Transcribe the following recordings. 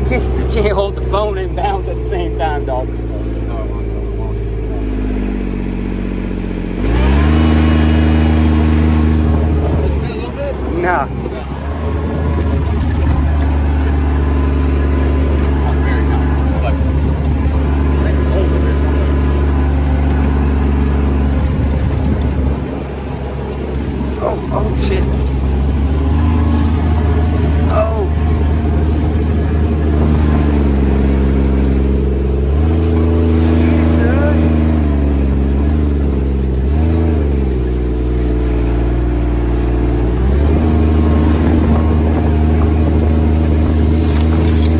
can't, I can't hold the phone and bounce at the same time, dog. Nah. Oh, oh shit. Oh.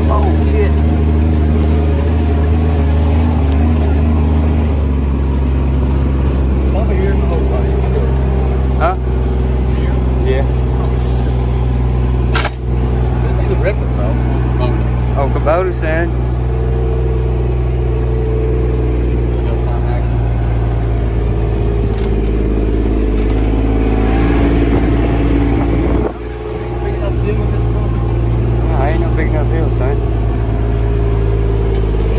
Oh shit. Huh? Yeah. Kubota said. No, ain't no big son.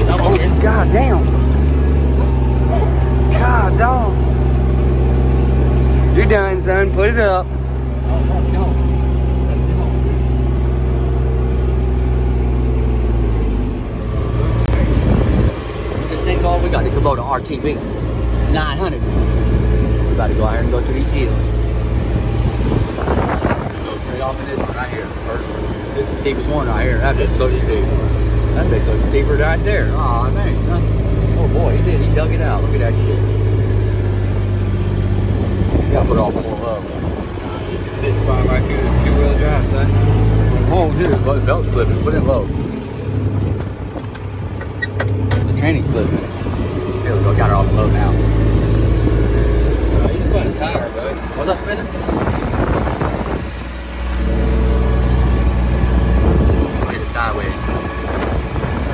Oh, god damn. God, dog. You're done, son. Put it up. This thing called, got the RTV 900. We're about to go out here and go through these hills. Go straight off in this one right here. First. This is the steepest one right here. That bit's so steep. That bit's so steeper right there. Aw, thanks, huh? Oh boy, he did. He dug it out. Look at that shit. Gotta put all full up. This bike right here is two-wheel drive, son. Oh, dude, belt slipping. Put it low. The training's slipping. Here we go. Got her off low now. Uh, he's putting a tire, bud. Was I spinning? Get it sideways.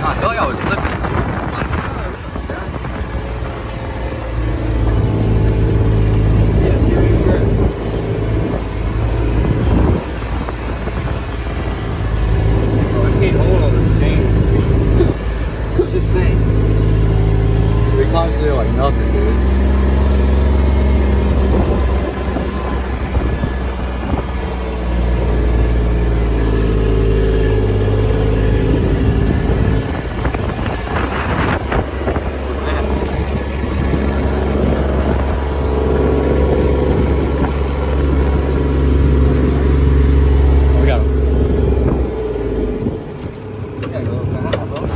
I told you I was slipping. Yeah, see what he does. I can't hold on this chain. I was just saying. Three climbs there like nothing, dude. We got him. Yeah, go up the high, bud.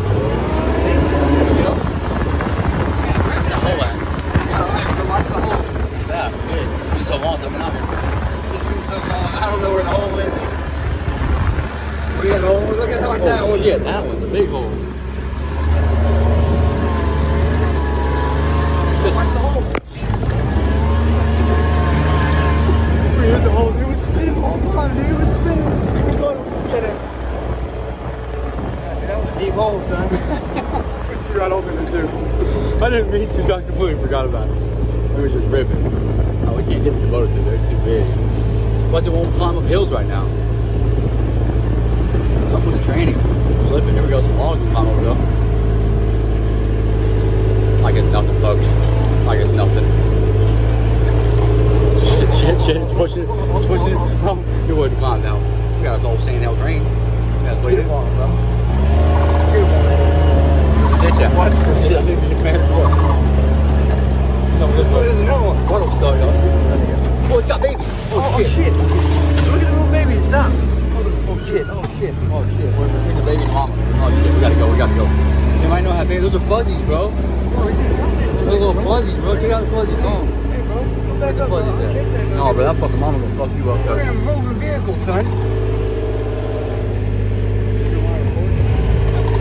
It's a hole at. Yeah, good. It's so long, coming out here. It's been so long, I don't know where the hole is. We got a hole. Look at how much that Oh one. shit, that one's a big hole. Watch the hole. We hit the hole. It was spinning all the time, dude. It was spinning. We thought it was spinning. Yeah, that was a deep hole, son. Put you right open it too. I didn't mean to. I completely forgot about it. It was just ripping. Oh, we can't get the through there. It's too big. Plus, it won't climb up hills right now. Something with the training. Slipping. Here we go. Some logs will climb over though. Like it's nothing, folks. Like it's nothing. Shit, shit, shit. It's pushing it. It's pushing it. Oh, it wouldn't climb now. You got this old sandhill drain. That's what you do. Stitch it. What? Shit, I think it's man. No, this Oh, one. there's another one. What'll start y'all? Oh, it's got babies. Oh, oh, oh shit. Look at the little baby. Stop. Oh shit, oh shit, oh shit. We're between the baby and mama. Oh shit, we gotta go, we gotta go. You might know how big those are fuzzies, bro. Those little fuzzies, bro. Check out the fuzzies. Oh, Hey, bro. Go back the fuzzies there. bro. No, bro, that fucking mama gonna fuck you up, We're in a moving vehicle, son.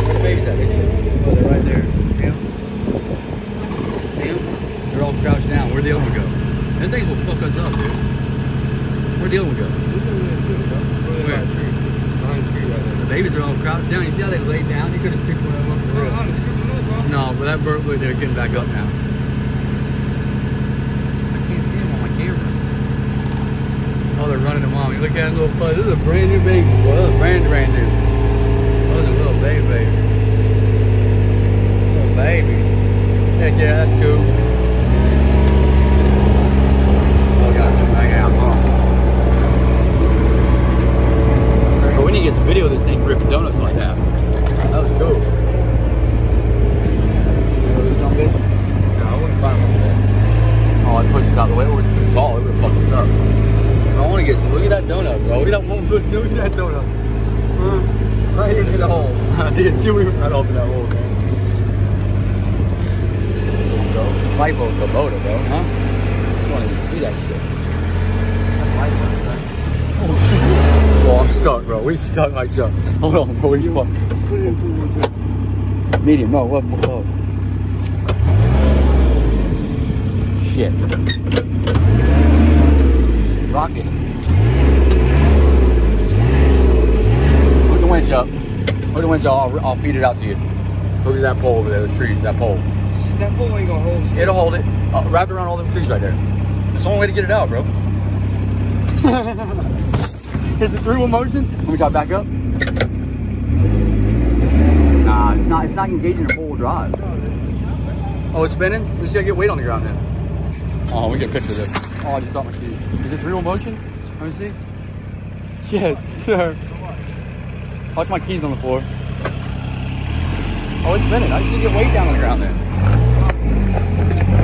Where the babies at? Oh, they're right there. See them? See them? They're all crouched down. Where'd the other one go? Them things will fuck us up, dude. Where'd the other one go? Where? The babies are all crouched down. You see how they laid down? You could have sticked one of them up the road. No, but that bird, look, they're getting back up now. I can't see them on my camera. Oh, they're running them on me. Look at that little fuzz. This is a brand new baby. Boy, this is brand, brand new. Oh, it's a little baby, baby. Little baby. Heck yeah, that's cool. Oh, we got some hang out. Hold on. We need to get some video of this thing ripping donuts like. That was cool. You know, some bitch? No, I wouldn't find one of that. Oh, I pushed it out the way. It was too tall. It would fuck us up. I want to get some. Look at that donut, bro. Look at that one foot. Look at that donut. Right into the hole. I did too. We right open that hole, man. Lipo Kubota, bro, huh? You want to do that shit. Oh, I'm stuck, bro. We stuck like Chuck. Hold on, bro. You want Put it in for one too. medium? No, what? What? what? Shit. Rocket. Put the winch up. Put the up. I'll, I'll feed it out to you. Look at that pole over there. Those trees. That pole. That pole ain't gonna hold shit. It'll hold it. Uh, wrap it around all them trees right there. It's the only way to get it out, bro. Is it three wheel motion? Let me try back up. Nah, it's not. It's not engaging a four wheel drive. Oh, it's spinning. Let's see. I get weight on the ground then. Oh, we get a picture of this. Oh, I just dropped my keys. Is it three wheel motion? Let me see. Yes, sir. Watch my keys on the floor. Oh, it's spinning. I just need to get weight down on the ground then.